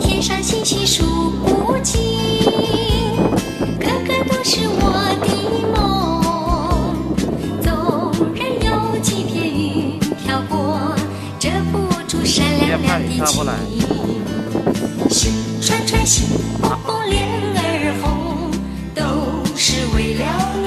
天上星星数不清，个个都是我的梦。纵然有几片云飘过，遮不住闪亮亮的情。心串串，心红，脸儿红，都是为了你。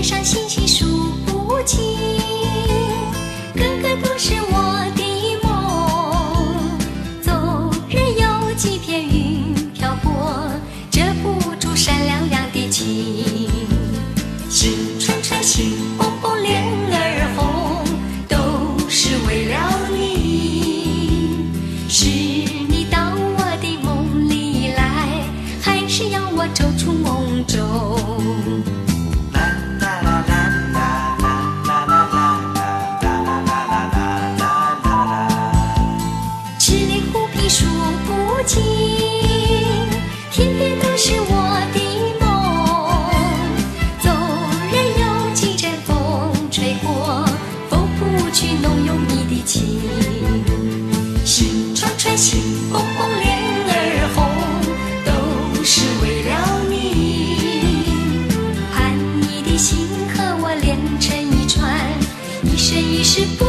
天上星星数不清，个个都是我的梦。纵然有几片云飘过，遮不住闪亮亮的情。心串串，心蹦蹦，脸儿红，都是为了你。是你到我的梦里来，还是要我走出梦中？不去浓又密的情。心串串，心蹦蹦，脸儿红，都是为了你。盼你的心和我连成一串，一生一世不